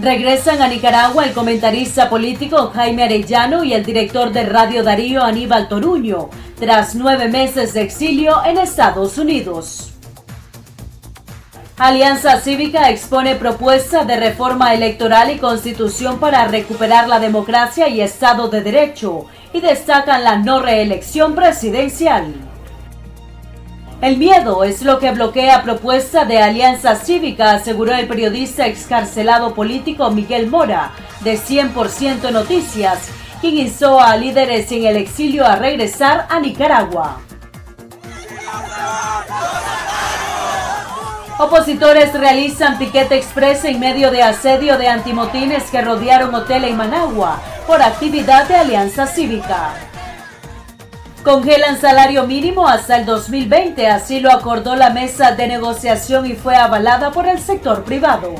Regresan a Nicaragua el comentarista político Jaime Arellano y el director de Radio Darío Aníbal Toruño, tras nueve meses de exilio en Estados Unidos. Alianza Cívica expone propuesta de reforma electoral y constitución para recuperar la democracia y Estado de Derecho y destacan la no reelección presidencial. El miedo es lo que bloquea propuesta de Alianza Cívica, aseguró el periodista excarcelado político Miguel Mora, de 100% Noticias, quien instó a líderes en el exilio a regresar a Nicaragua. Opositores realizan piquete express en medio de asedio de antimotines que rodearon hotel en Managua por actividad de Alianza Cívica. Congelan salario mínimo hasta el 2020, así lo acordó la mesa de negociación y fue avalada por el sector privado.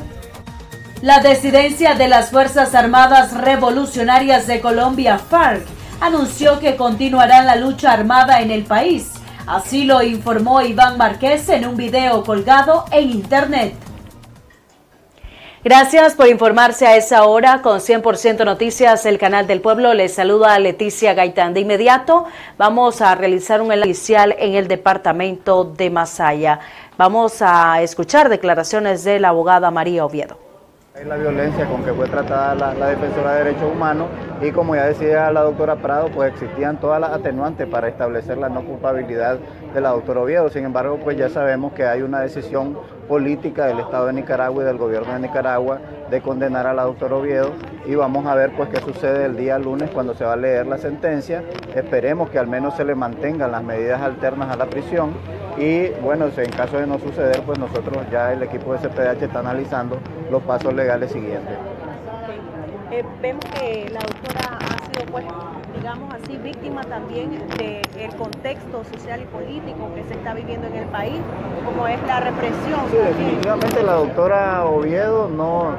La desidencia de las Fuerzas Armadas Revolucionarias de Colombia, FARC, anunció que continuarán la lucha armada en el país. Así lo informó Iván Márquez en un video colgado en Internet. Gracias por informarse a esa hora con 100% Noticias, el canal del pueblo. Les saluda Leticia Gaitán. De inmediato vamos a realizar un inicial en el departamento de Masaya. Vamos a escuchar declaraciones de la abogada María Oviedo. Es la violencia con que fue tratada la, defensora de derechos humanos y como ya decía la doctora Prado, pues existían todas las atenuantes para establecer la no culpabilidad de la doctora Oviedo. Sin embargo, pues ya sabemos que hay una decisión política del Estado de Nicaragua y del gobierno de Nicaragua de condenar a la doctora Oviedo y vamos a ver pues qué sucede el día lunes cuando se va a leer la sentencia. Esperemos que al menos se le mantengan las medidas alternas a la prisión y bueno, en caso de no suceder, pues nosotros ya el equipo de CPDH está analizando los pasos legales siguientes. Eh, vemos que la doctora ha sido, pues, digamos así, víctima también del contexto social y político que se está viviendo en el país, como es la represión. Sí, definitivamente la doctora Oviedo no,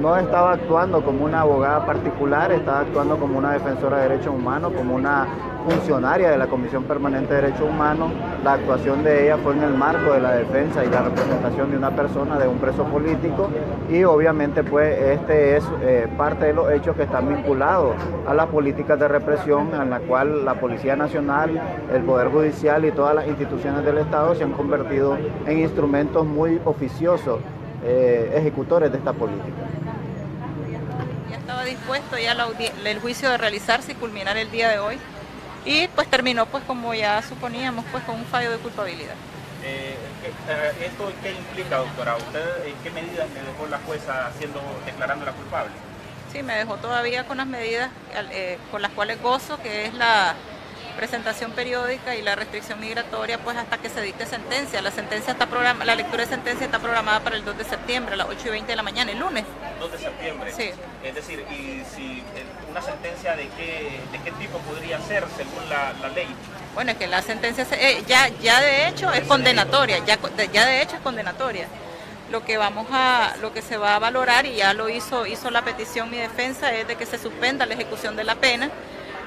no estaba actuando como una abogada particular, estaba actuando como una defensora de derechos humanos, como una funcionaria de la Comisión Permanente de Derechos Humanos. La actuación de ella fue en el marco de la defensa y la representación de una persona, de un preso político, y obviamente pues este es eh, parte de los hechos que están vinculados a las políticas de represión en la cual la Policía Nacional, el Poder Judicial y todas las instituciones del Estado se han convertido en instrumentos muy oficiosos, eh, ejecutores de esta política Ya estaba dispuesto ya el juicio de realizarse y culminar el día de hoy y pues terminó pues como ya suponíamos pues con un fallo de culpabilidad. Eh, eh, ¿Esto qué implica, doctora? ¿Usted en qué medidas le dejó la jueza haciendo, declarándola culpable? Sí, me dejó todavía con las medidas eh, con las cuales gozo, que es la presentación periódica y la restricción migratoria pues hasta que se dicte sentencia. La sentencia está programa, la lectura de sentencia está programada para el 2 de septiembre a las 8 y 20 de la mañana, el lunes. 2 de septiembre. Sí. Es decir, y si eh, una sentencia de qué, de qué tipo ser según la, ley. Bueno, es que la sentencia eh, ya, ya de hecho es condenatoria, ya, ya de hecho es condenatoria lo que vamos a lo que se va a valorar y ya lo hizo hizo la petición mi defensa es de que se suspenda la ejecución de la pena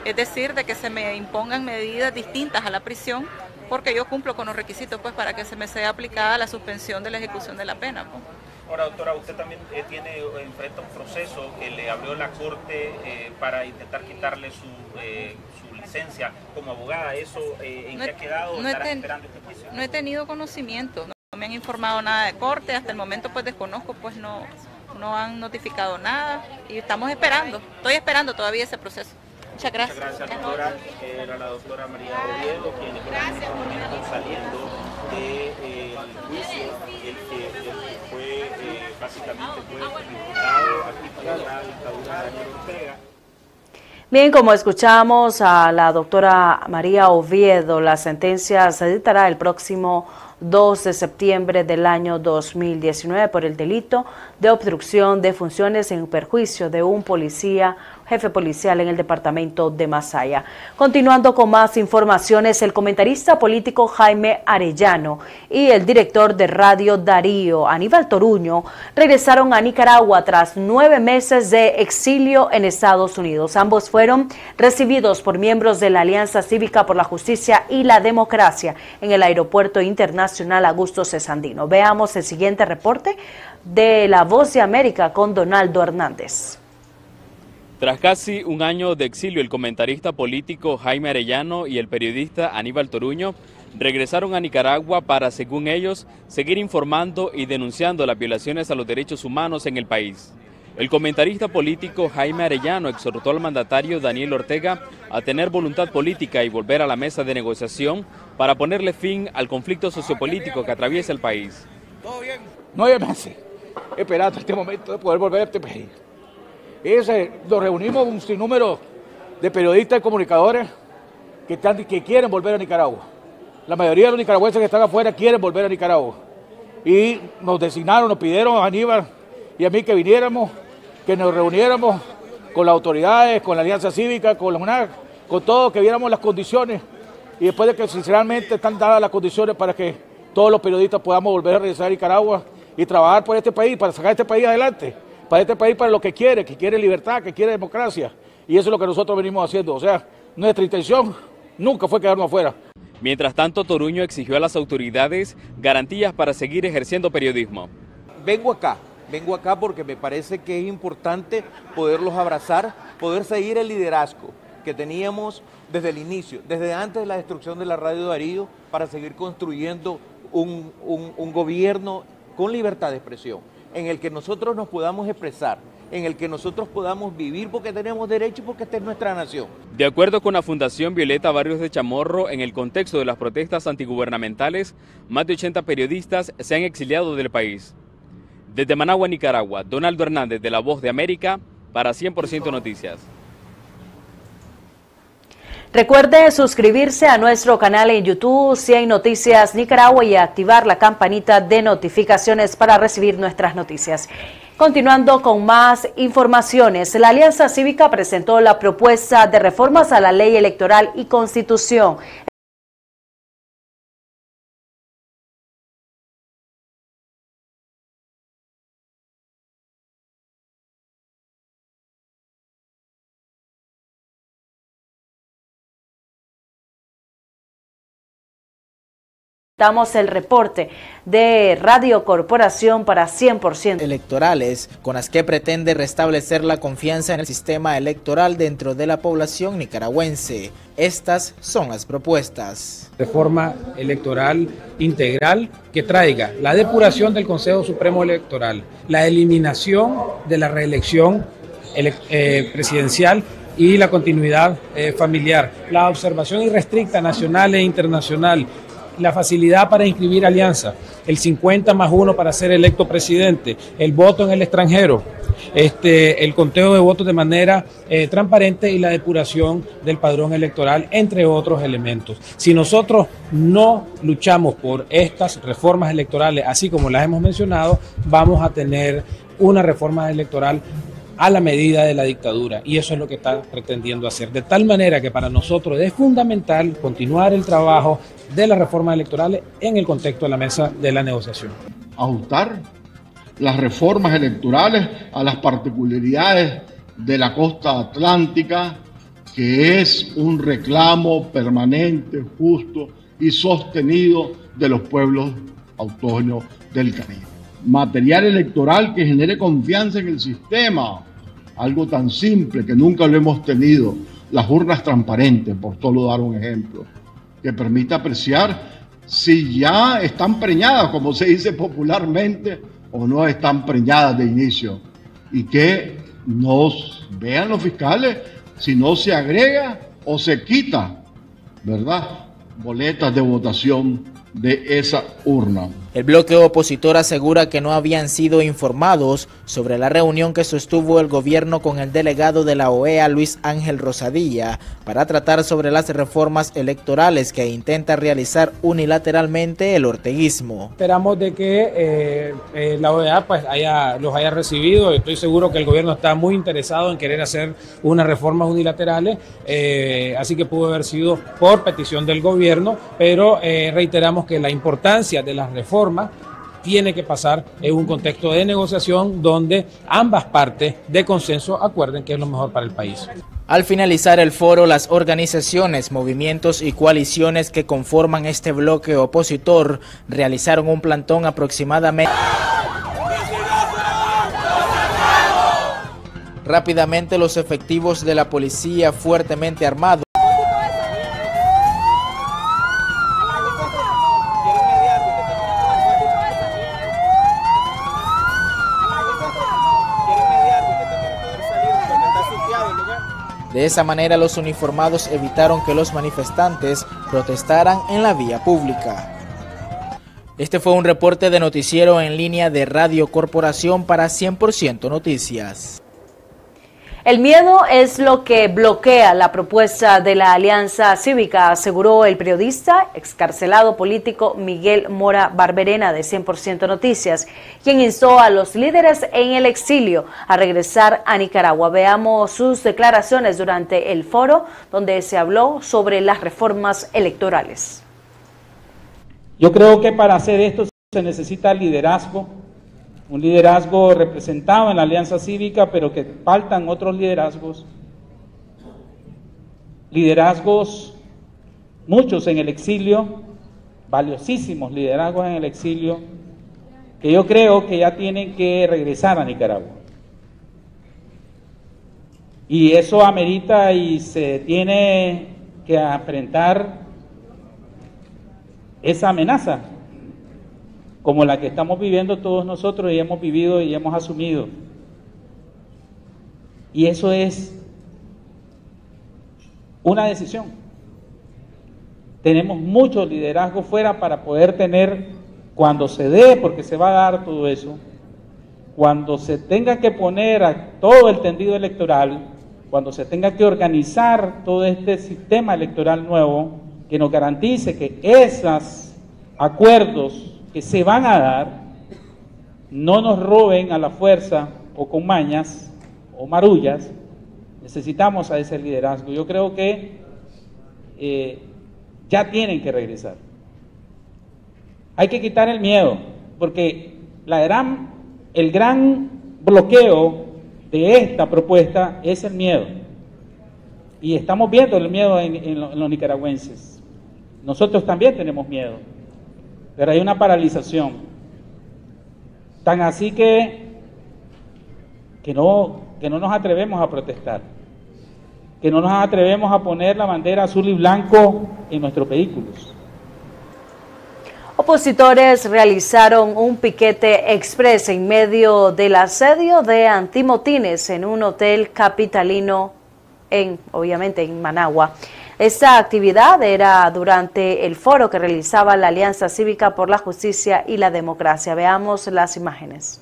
es decir, de que se me impongan medidas distintas a la prisión porque yo cumplo con los requisitos pues para que se me sea aplicada la suspensión de la ejecución de la pena. Pues. Ahora, doctora, usted también eh, tiene enfrenta un proceso que le abrió la corte eh, para intentar quitarle su, eh, su, licencia como abogada. ¿Eso en qué ha quedado? No he, esperando este juicio? no he tenido conocimiento, no me han informado nada de corte, hasta el momento pues desconozco, pues no, no han notificado nada y estamos esperando, estoy esperando todavía ese proceso. Muchas gracias. Muchas gracias, doctora. Era la doctora María Oviedo, quien está saliendo del de, eh, juicio, Bien, como escuchamos a la doctora María Oviedo, la sentencia se dictará el próximo 2 de septiembre del año 2019 por el delito de obstrucción de funciones en perjuicio de un policía jefe policial en el departamento de Masaya. Continuando con más informaciones, el comentarista político Jaime Arellano y el director de Radio Darío, Aníbal Toruño, regresaron a Nicaragua tras nueve meses de exilio en Estados Unidos. Ambos fueron recibidos por miembros de la Alianza Cívica por la Justicia y la Democracia en el Aeropuerto Internacional Augusto Cesandino. Veamos el siguiente reporte de La Voz de América con Donaldo Hernández. Tras casi un año de exilio, el comentarista político Jaime Arellano y el periodista Aníbal Toruño regresaron a Nicaragua para, según ellos, seguir informando y denunciando las violaciones a los derechos humanos en el país. El comentarista político Jaime Arellano exhortó al mandatario Daniel Ortega a tener voluntad política y volver a la mesa de negociación para ponerle fin al conflicto sociopolítico que atraviesa el país. ¿Todo bien? Más esperar hasta este momento de poder volver a este país. Ese, nos reunimos un sinnúmero de periodistas y comunicadores que, están, que quieren volver a Nicaragua. La mayoría de los nicaragüenses que están afuera quieren volver a Nicaragua. Y nos designaron, nos pidieron a Aníbal y a mí que viniéramos, que nos reuniéramos con las autoridades, con la Alianza Cívica, con la UNAC, con todos, que viéramos las condiciones. Y después de que sinceramente están dadas las condiciones para que todos los periodistas podamos volver a regresar a Nicaragua y trabajar por este país, para sacar este país adelante para este país, para lo que quiere, que quiere libertad, que quiere democracia. Y eso es lo que nosotros venimos haciendo. O sea, nuestra intención nunca fue quedarnos afuera. Mientras tanto, Toruño exigió a las autoridades garantías para seguir ejerciendo periodismo. Vengo acá, vengo acá porque me parece que es importante poderlos abrazar, poder seguir el liderazgo que teníamos desde el inicio, desde antes de la destrucción de la radio Darío, para seguir construyendo un, un gobierno con libertad de expresión en el que nosotros nos podamos expresar, en el que nosotros podamos vivir porque tenemos derecho y porque esta es nuestra nación. De acuerdo con la Fundación Violeta Barrios de Chamorro, en el contexto de las protestas antigubernamentales, más de 80 periodistas se han exiliado del país. Desde Managua, Nicaragua, Donaldo Hernández de La Voz de América para 100% Noticias. Recuerde suscribirse a nuestro canal en YouTube 100 Noticias Nicaragua y activar la campanita de notificaciones para recibir nuestras noticias. Continuando con más informaciones, la Alianza Cívica presentó la propuesta de reformas a la ley electoral y constitución. Damos el reporte de Radio Corporación para 100%. Electorales con las que pretende restablecer la confianza en el sistema electoral dentro de la población nicaragüense. Estas son las propuestas. Reforma electoral integral que traiga la depuración del Consejo Supremo Electoral, la eliminación de la reelección eh, presidencial y la continuidad eh, familiar, la observación irrestricta nacional e internacional la facilidad para inscribir alianza, el 50 más 1 para ser electo presidente, el voto en el extranjero, este, el conteo de votos de manera eh, transparente y la depuración del padrón electoral, entre otros elementos. Si nosotros no luchamos por estas reformas electorales, así como las hemos mencionado, vamos a tener una reforma electoral a la medida de la dictadura y eso es lo que está pretendiendo hacer. De tal manera que para nosotros es fundamental continuar el trabajo de las reformas electorales en el contexto de la mesa de la negociación. Ajustar las reformas electorales a las particularidades de la costa atlántica, que es un reclamo permanente, justo y sostenido de los pueblos autónomos del Caribe. Material electoral que genere confianza en el sistema, algo tan simple que nunca lo hemos tenido, las urnas transparentes, por solo dar un ejemplo, que permita apreciar si ya están preñadas, como se dice popularmente, o no están preñadas de inicio, y que nos vean los fiscales si no se agrega o se quita, ¿verdad? Boletas de votación de esa urna. El bloque opositor asegura que no habían sido informados sobre la reunión que sostuvo el gobierno con el delegado de la OEA, Luis Ángel Rosadilla, para tratar sobre las reformas electorales que intenta realizar unilateralmente el orteguismo. Esperamos de que eh, eh, la OEA pues, los haya recibido. Estoy seguro que el gobierno está muy interesado en querer hacer unas reformas unilaterales, eh, así que pudo haber sido por petición del gobierno, pero reiteramos que la importancia de las reformas tiene que pasar en un contexto de negociación donde ambas partes de consenso acuerden que es lo mejor para el país. Al finalizar el foro, las organizaciones, movimientos y coaliciones que conforman este bloque opositor realizaron un plantón aproximadamente... Rápidamente los efectivos de la policía fuertemente armados De esa manera los uniformados evitaron que los manifestantes protestaran en la vía pública. Este fue un reporte de noticiero en línea de Radio Corporación para 100% Noticias. El miedo es lo que bloquea la propuesta de la Alianza Cívica, aseguró el periodista excarcelado político Miguel Mora Barberena de 100% Noticias, quien instó a los líderes en el exilio a regresar a Nicaragua. Veamos sus declaraciones durante el foro donde se habló sobre las reformas electorales. Yo creo que para hacer esto se necesita liderazgo, un liderazgo representado en la Alianza Cívica, pero que faltan otros liderazgos, liderazgos, muchos en el exilio, valiosísimos liderazgos en el exilio, que yo creo que ya tienen que regresar a Nicaragua. Y eso amerita y se tiene que enfrentar esa amenaza como la que estamos viviendo todos nosotros y hemos vivido y hemos asumido. Y eso es una decisión. Tenemos mucho liderazgo fuera para poder tener, cuando se dé, porque se va a dar todo eso, cuando se tenga que poner a todo el tendido electoral, cuando se tenga que organizar todo este sistema electoral nuevo, que nos garantice que esos acuerdos que se van a dar no nos roben a la fuerza o con mañas o marullas, necesitamos a ese liderazgo. Yo creo que eh, ya tienen que regresar. Hay que quitar el miedo, porque la gran, el gran bloqueo de esta propuesta es el miedo. Y estamos viendo el miedo en los nicaragüenses. Nosotros también tenemos miedo pero hay una paralización. Tan así que, que, no, que no nos atrevemos a protestar, que no nos atrevemos a poner la bandera azul y blanco en nuestros vehículos. Opositores realizaron un piquete express en medio del asedio de antimotines en un hotel capitalino en, obviamente, en Managua. Esta actividad era durante el foro que realizaba la Alianza Cívica por la Justicia y la Democracia. Veamos las imágenes.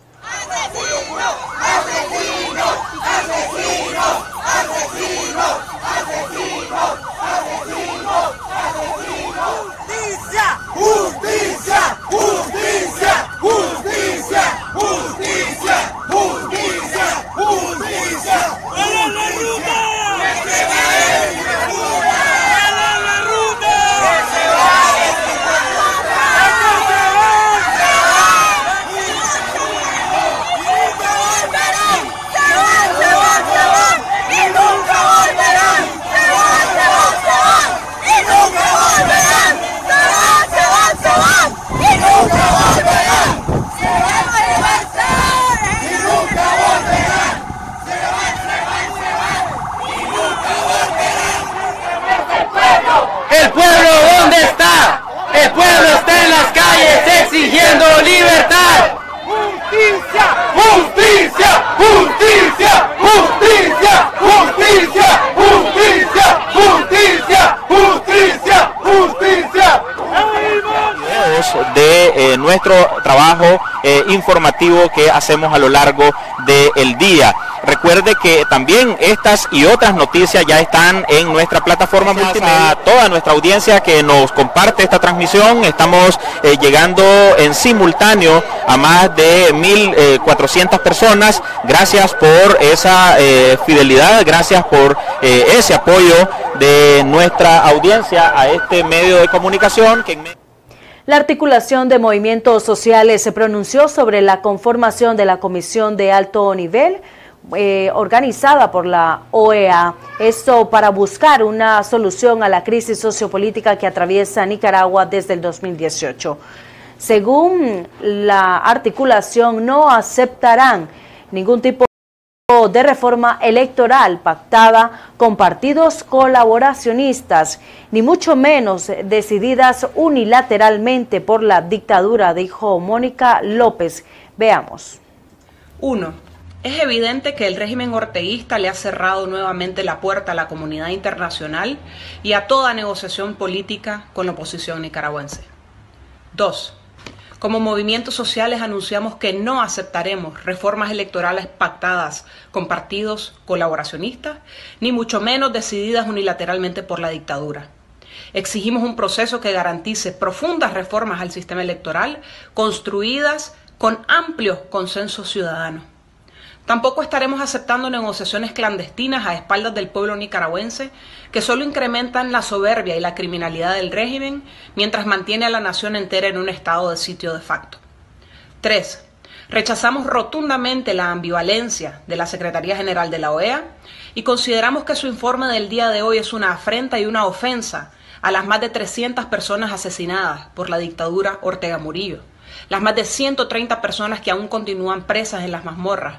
exigiendo nuestro trabajo eh, informativo que hacemos a lo largo del día. Recuerde que también estas y otras noticias ya están en nuestra plataforma multimedia. A toda nuestra audiencia que nos comparte esta transmisión, estamos eh, llegando en simultáneo a más de 1.400 personas. Gracias por esa eh, fidelidad, gracias por eh, ese apoyo de nuestra audiencia a este medio de comunicación. La articulación de movimientos sociales se pronunció sobre la conformación de la Comisión de Alto Nivel eh, organizada por la OEA. Esto para buscar una solución a la crisis sociopolítica que atraviesa Nicaragua desde el 2018. Según la articulación, no aceptarán ningún tipo de reforma electoral pactada con partidos colaboracionistas, ni mucho menos decididas unilateralmente por la dictadura, dijo Mónica López. Veamos. Uno, es evidente que el régimen orteguista le ha cerrado nuevamente la puerta a la comunidad internacional y a toda negociación política con la oposición nicaragüense. Dos, como movimientos sociales anunciamos que no aceptaremos reformas electorales pactadas con partidos colaboracionistas, ni mucho menos decididas unilateralmente por la dictadura. Exigimos un proceso que garantice profundas reformas al sistema electoral construidas con amplio consenso ciudadano. Tampoco estaremos aceptando negociaciones clandestinas a espaldas del pueblo nicaragüense que solo incrementan la soberbia y la criminalidad del régimen mientras mantiene a la nación entera en un estado de sitio de facto. 3. Rechazamos rotundamente la ambivalencia de la Secretaría General de la OEA y consideramos que su informe del día de hoy es una afrenta y una ofensa a las más de 300 personas asesinadas por la dictadura Ortega Murillo, las más de 130 personas que aún continúan presas en las mazmorras,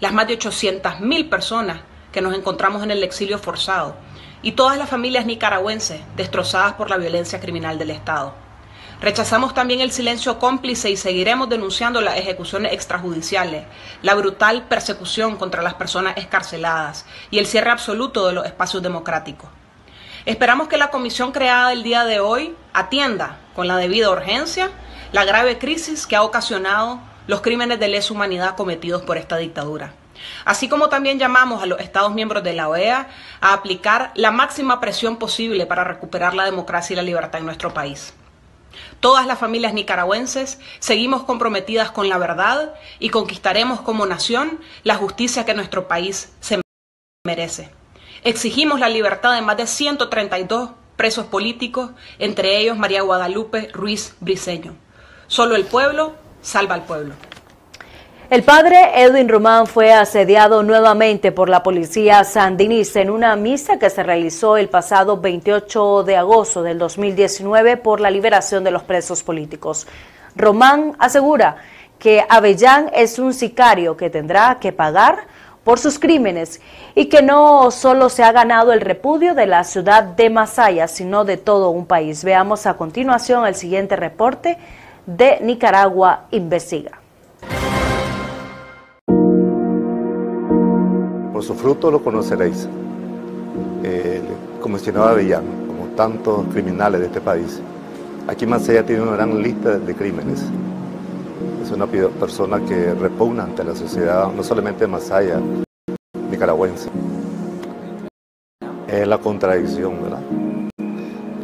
las más de 800.000 personas que nos encontramos en el exilio forzado y todas las familias nicaragüenses destrozadas por la violencia criminal del Estado. Rechazamos también el silencio cómplice y seguiremos denunciando las ejecuciones extrajudiciales, la brutal persecución contra las personas escarceladas y el cierre absoluto de los espacios democráticos. Esperamos que la comisión creada el día de hoy atienda con la debida urgencia la grave crisis que ha ocasionado los crímenes de lesa humanidad cometidos por esta dictadura. Así como también llamamos a los Estados miembros de la OEA a aplicar la máxima presión posible para recuperar la democracia y la libertad en nuestro país. Todas las familias nicaragüenses seguimos comprometidas con la verdad y conquistaremos como nación la justicia que nuestro país se merece. Exigimos la libertad de más de 132 presos políticos, entre ellos María Guadalupe Ruiz Briceño. Solo el pueblo salva al pueblo. El padre Edwin Román fue asediado nuevamente por la policía sandinista en una misa que se realizó el pasado 28 de agosto del 2019 por la liberación de los presos políticos. Román asegura que Avellán es un sicario que tendrá que pagar por sus crímenes y que no solo se ha ganado el repudio de la ciudad de Masaya, sino de todo un país. Veamos a continuación el siguiente reporte de Nicaragua Investiga. Por su fruto lo conoceréis. El comisionado Avellán, como tantos criminales de este país, aquí Masaya tiene una gran lista de crímenes. Es una persona que repugna ante la sociedad, no solamente Masaya, nicaragüense. Es la contradicción, ¿verdad?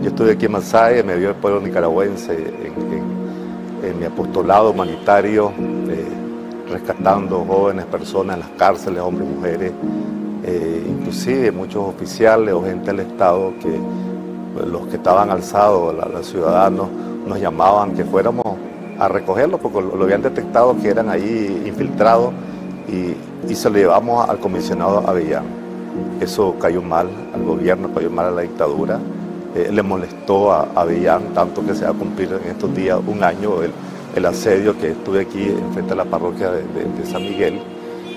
Yo estuve aquí en Masaya, me vio el pueblo nicaragüense en, mi apostolado humanitario, eh, rescatando jóvenes personas en las cárceles, hombres y mujeres, eh, inclusive muchos oficiales o gente del Estado que pues, los que estaban alzados, los ciudadanos, nos llamaban que fuéramos a recogerlos porque lo, habían detectado que eran ahí infiltrados y, se lo llevamos al comisionado Avellán. Eso cayó mal al gobierno, cayó mal a la dictadura, eh, le molestó a Avellán tanto que se va a cumplir en estos días un año el, asedio que estuve aquí enfrente de la parroquia de, San Miguel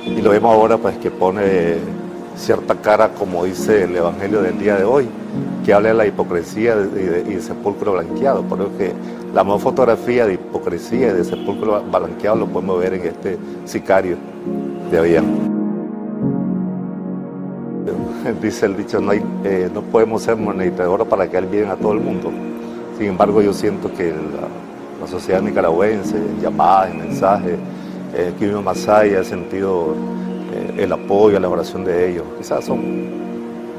y lo vemos ahora pues que pone cierta cara como dice el Evangelio del día de hoy, que habla de la hipocresía y de, sepulcro blanqueado. Por eso que la mejor fotografía de hipocresía y de sepulcro blanqueado lo podemos ver en este sicario de Avellán. Dice el dicho, no, hay, eh, no podemos ser moneditadores para que bien a todo el mundo. Sin embargo, yo siento que la, sociedad nicaragüense, en llamadas, en mensajes, eh, uno más haya sentido eh, el apoyo, la oración de ellos. Quizás son,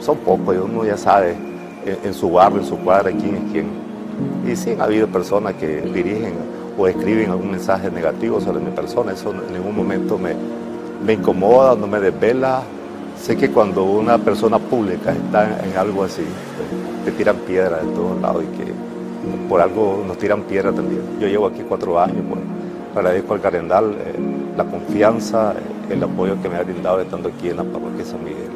son pocos, uno ya sabe en, su barrio, en su cuadra, quién es quién. Y sí, ha habido personas que dirigen o escriben algún mensaje negativo sobre mi persona, eso en ningún momento me, me incomoda, no me desvela. Sé que cuando una persona pública está en algo así, pues, te tiran piedras de todos lados y que por algo nos tiran piedras también. Yo llevo aquí cuatro años, pues, agradezco al Carendal eh, la confianza, eh, el apoyo que me ha brindado estando aquí en la parroquia San Miguel,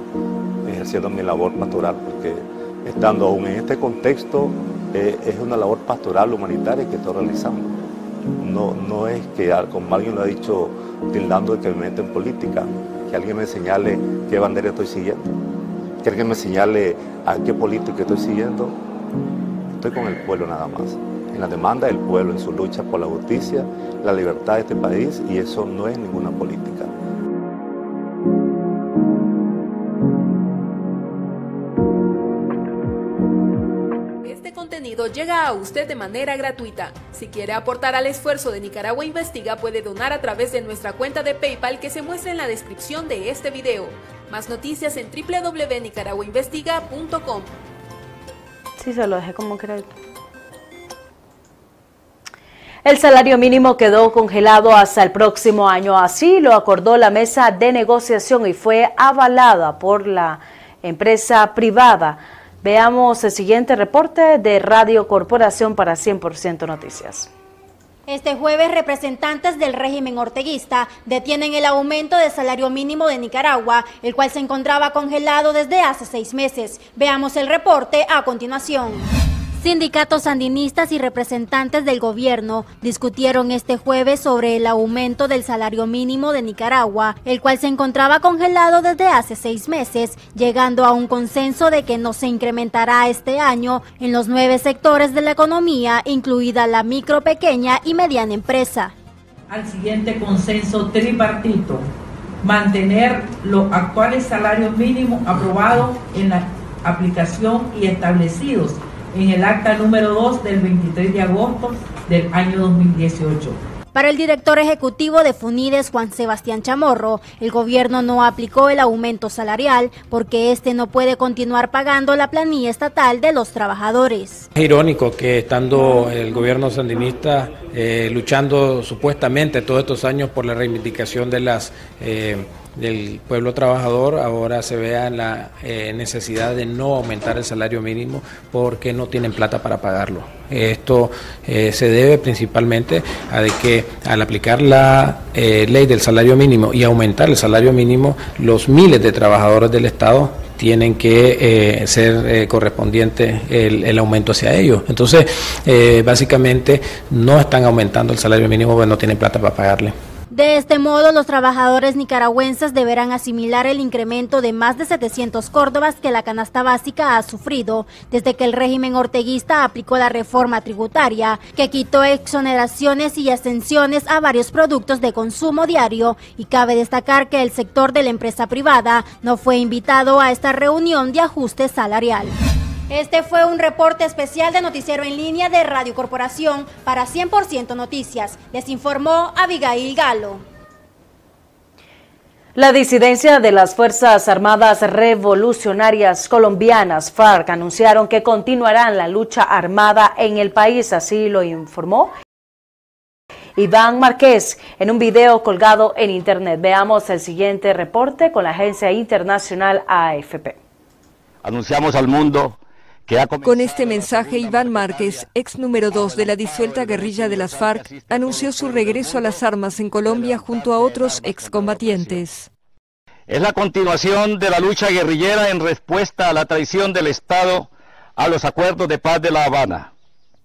ejerciendo mi labor pastoral, porque estando aún en este contexto eh, es una labor pastoral humanitaria que estoy realizando. No, no es que, como alguien lo ha dicho, tildando de que me mete en política. Que alguien me señale qué bandera estoy siguiendo, que alguien me señale a qué político estoy siguiendo. Estoy con el pueblo nada más, en la demanda del pueblo, en su lucha por la justicia, la libertad de este país y eso no es ninguna política. Contenido llega a usted de manera gratuita. Si quiere aportar al esfuerzo de Nicaragua Investiga, puede donar a través de nuestra cuenta de PayPal que se muestra en la descripción de este video. Más noticias en www.nicaraguainvestiga.com. Sí, se lo dejé como crédito. El salario mínimo quedó congelado hasta el próximo año. Así lo acordó la mesa de negociación y fue avalada por la empresa privada. Veamos el siguiente reporte de Radio Corporación para 100% Noticias. Este jueves, representantes del régimen orteguista detienen el aumento del salario mínimo de Nicaragua, el cual se encontraba congelado desde hace seis meses. Veamos el reporte a continuación. Sindicatos sandinistas y representantes del gobierno discutieron este jueves sobre el aumento del salario mínimo de Nicaragua, el cual se encontraba congelado desde hace seis meses, llegando a un consenso de que no se incrementará este año en los nueve sectores de la economía, incluida la micro, pequeña y mediana empresa. Al siguiente consenso tripartito, mantener los actuales salarios mínimos aprobados en la aplicación y establecidos en el acta número 2 del 23 de agosto del año 2018. Para el director ejecutivo de Funides, Juan Sebastián Chamorro, el gobierno no aplicó el aumento salarial porque este no puede continuar pagando la planilla estatal de los trabajadores. Es irónico que estando el gobierno sandinista eh, luchando supuestamente todos estos años por la reivindicación de las eh, del pueblo trabajador ahora se vea la eh, necesidad de no aumentar el salario mínimo porque no tienen plata para pagarlo. Esto eh, se debe principalmente a de que al aplicar la eh, ley del salario mínimo y aumentar el salario mínimo, los miles de trabajadores del Estado tienen que ser correspondiente el, el, aumento hacia ellos. Entonces, básicamente no están aumentando el salario mínimo porque no tienen plata para pagarle. De este modo, los trabajadores nicaragüenses deberán asimilar el incremento de más de 700 córdobas que la canasta básica ha sufrido desde que el régimen orteguista aplicó la reforma tributaria que quitó exoneraciones y ascensiones a varios productos de consumo diario y cabe destacar que el sector de la empresa privada no fue invitado a esta reunión de ajuste salarial. Este fue un reporte especial de Noticiero en Línea de Radio Corporación para 100% Noticias. Les informó Abigail Galo. La disidencia de las Fuerzas Armadas Revolucionarias Colombianas, FARC, anunciaron que continuarán la lucha armada en el país, así lo informó Iván Márquez en un video colgado en Internet. Veamos el siguiente reporte con la agencia internacional AFP. Anunciamos al mundo con este mensaje, Iván Márquez, ex número 2 de la disuelta guerrilla de las FARC, anunció su regreso a las armas en Colombia junto a otros excombatientes. Es la continuación de la lucha guerrillera en respuesta a la traición del Estado a los acuerdos de paz de La Habana.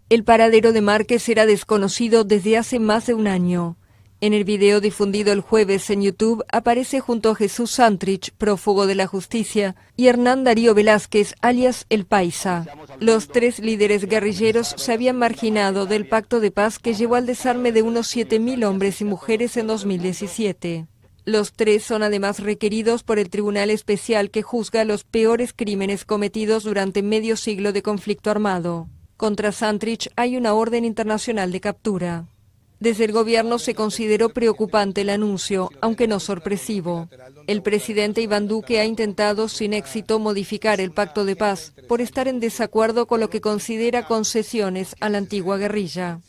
El paradero de Márquez era desconocido desde hace más de un año. En el video difundido el jueves en YouTube aparece junto a Jesús Santrich, prófugo de la justicia, y Hernán Darío Velázquez, alias El Paisa. Los tres líderes guerrilleros se habían marginado del pacto de paz que llevó al desarme de unos 7.000 hombres y mujeres en 2017. Los tres son además requeridos por el Tribunal Especial que juzga los peores crímenes cometidos durante medio siglo de conflicto armado. Contra Santrich hay una orden internacional de captura. Desde el gobierno se consideró preocupante el anuncio, aunque no sorpresivo. El presidente Iván Duque ha intentado sin éxito modificar el pacto de paz por estar en desacuerdo con lo que considera concesiones a la antigua guerrilla.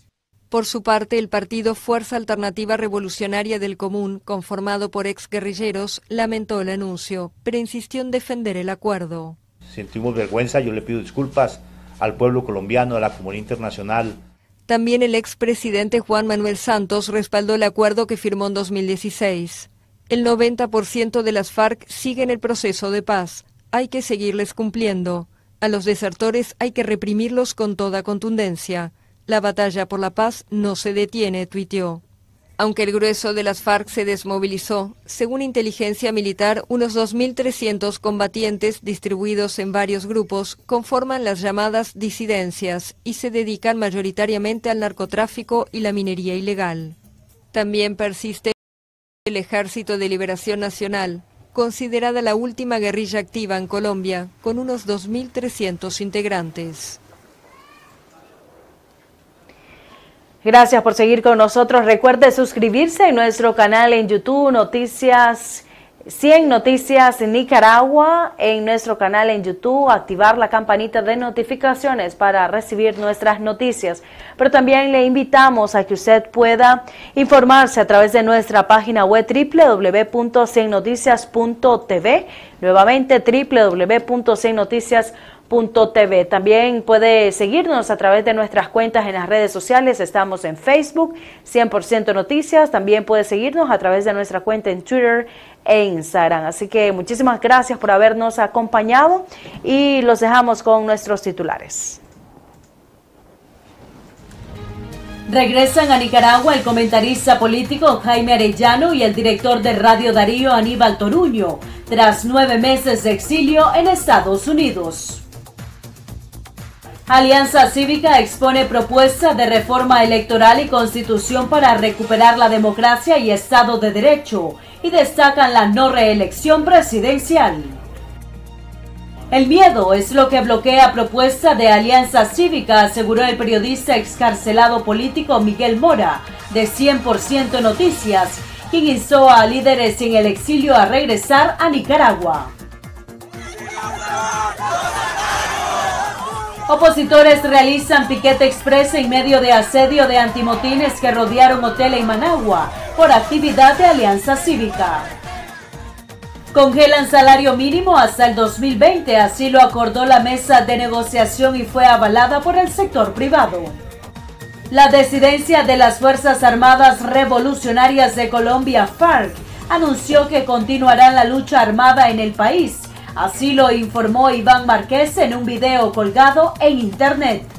Por su parte, el partido Fuerza Alternativa Revolucionaria del Común, conformado por exguerrilleros, lamentó el anuncio, pero insistió en defender el acuerdo. Sentimos vergüenza, yo le pido disculpas al pueblo colombiano, a la comunidad internacional, también el expresidente Juan Manuel Santos respaldó el acuerdo que firmó en 2016. El 90% de las FARC siguen el proceso de paz. Hay que seguirles cumpliendo. A los desertores hay que reprimirlos con toda contundencia. La batalla por la paz no se detiene, tuiteó. Aunque el grueso de las FARC se desmovilizó, según inteligencia militar, unos 2.300 combatientes distribuidos en varios grupos conforman las llamadas disidencias y se dedican mayoritariamente al narcotráfico y la minería ilegal. También persiste el Ejército de Liberación Nacional, considerada la última guerrilla activa en Colombia, con unos 2.300 integrantes. Gracias por seguir con nosotros. Recuerde suscribirse en nuestro canal en YouTube, Noticias 100 Noticias Nicaragua, en nuestro canal en YouTube, activar la campanita de notificaciones para recibir nuestras noticias. Pero también le invitamos a que usted pueda informarse a través de nuestra página web www.ciennoticias.tv, nuevamente www.ciennoticias.tv TV. También puede seguirnos a través de nuestras cuentas en las redes sociales. Estamos en Facebook, 100% Noticias. También puede seguirnos a través de nuestra cuenta en Twitter e Instagram. Así que muchísimas gracias por habernos acompañado y los dejamos con nuestros titulares. Regresan a Nicaragua el comentarista político Jaime Arellano y el director de Radio Darío Aníbal Toruño, tras nueve meses de exilio en Estados Unidos. Alianza Cívica expone propuesta de reforma electoral y constitución para recuperar la democracia y Estado de Derecho y destacan la no reelección presidencial. El miedo es lo que bloquea propuesta de Alianza Cívica, aseguró el periodista excarcelado político Miguel Mora, de 100% Noticias, quien instó a líderes en el exilio a regresar a Nicaragua. Opositores realizan piquete express en medio de asedio de antimotines que rodearon hotel en Managua por actividad de Alianza Cívica. Congelan salario mínimo hasta el 2020, así lo acordó la mesa de negociación y fue avalada por el sector privado. La desidencia de las Fuerzas Armadas Revolucionarias de Colombia, FARC, anunció que continuará la lucha armada en el país Así lo informó Iván Márquez en un video colgado en internet.